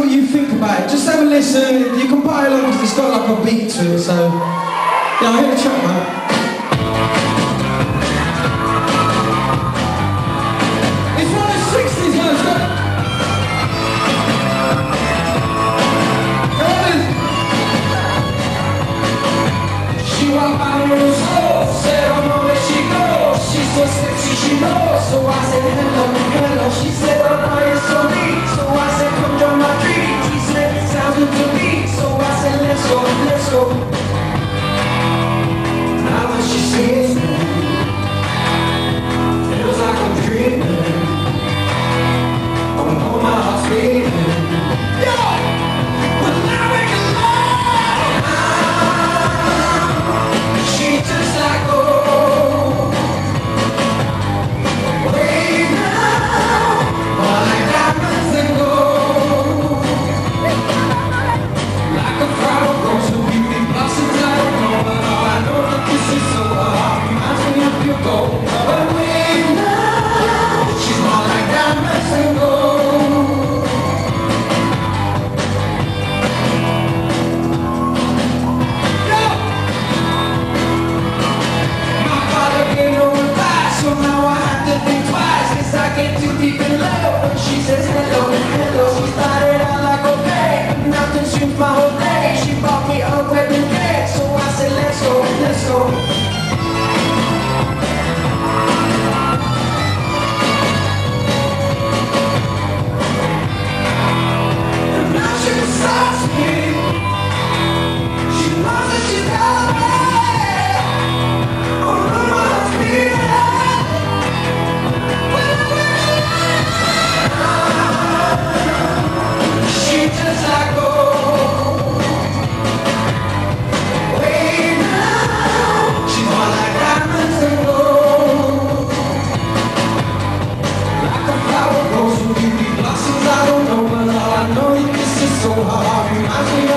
what you think about it. Just have a listen. You can buy along because it's got like a beat to it. So, yeah, I hear the track, man. I'm